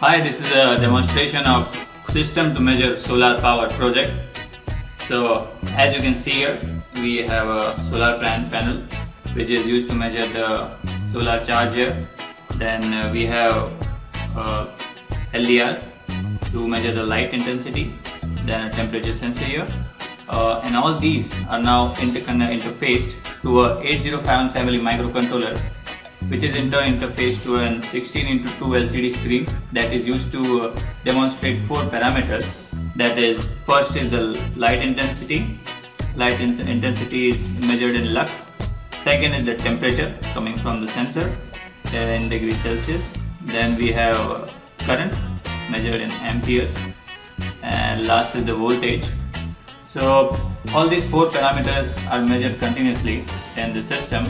Hi, this is a demonstration of system to measure solar power project. So as you can see here, we have a solar plan panel which is used to measure the solar charge here. Then uh, we have uh, LDR to measure the light intensity, then a temperature sensor here. Uh, and all these are now interfaced to a 8051 family microcontroller which is in turn interfaced to an 16 into 2 LCD screen that is used to uh, demonstrate four parameters. That is, first is the light intensity. Light in intensity is measured in lux. Second is the temperature coming from the sensor in degrees Celsius. Then we have uh, current measured in amperes. And last is the voltage. So all these four parameters are measured continuously in the system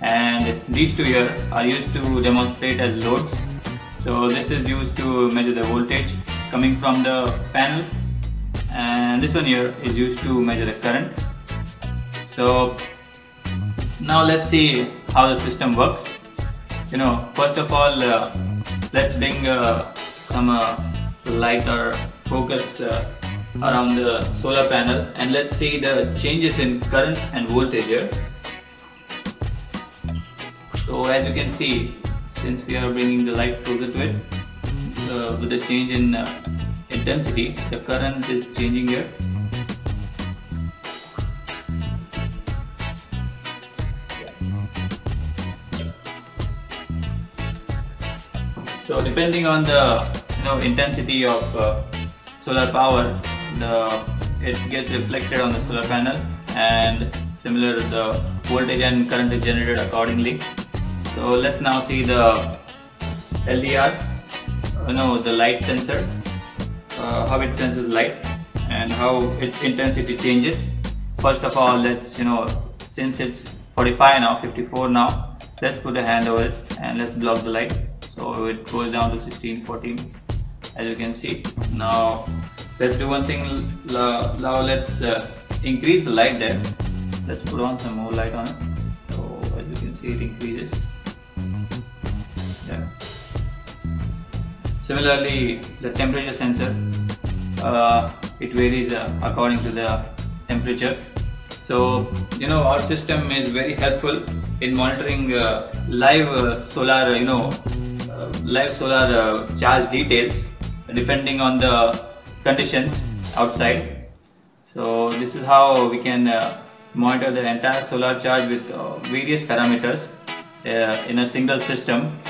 and these two here are used to demonstrate as loads. So this is used to measure the voltage coming from the panel. And this one here is used to measure the current. So now let's see how the system works. You know first of all uh, let's bring uh, some uh, light or focus uh, around the solar panel. And let's see the changes in current and voltage here so as you can see, since we are bringing the light closer to it, uh, with the change in uh, intensity, the current is changing here. So depending on the you know intensity of uh, solar power, the it gets reflected on the solar panel and similar the voltage and current is generated accordingly so let's now see the LDR, uh, no, the light sensor, uh, how it senses light and how its intensity changes. First of all, let's, you know, since it's 45 now, 54 now, let's put a hand over it and let's block the light. So it goes down to 16, 14 as you can see. Now let's do one thing, now let's uh, increase the light there. Let's put on some more light on it. So as you can see it increases. Similarly, the temperature sensor, uh, it varies uh, according to the temperature. So, you know, our system is very helpful in monitoring uh, live uh, solar, you know, uh, live solar uh, charge details depending on the conditions outside. So, this is how we can monitor the entire solar charge with various parameters in a single system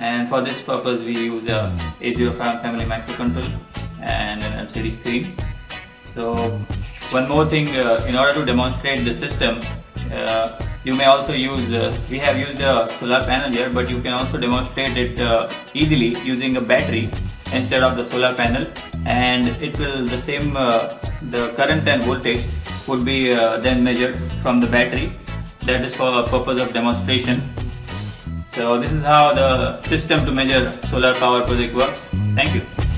and for this purpose we use a 8051 family microcontroller and an LCD screen. So one more thing uh, in order to demonstrate the system uh, you may also use, uh, we have used a solar panel here but you can also demonstrate it uh, easily using a battery instead of the solar panel. And it will the same uh, the current and voltage would be uh, then measured from the battery. That is for a purpose of demonstration so this is how the system to measure solar power project works. Thank you.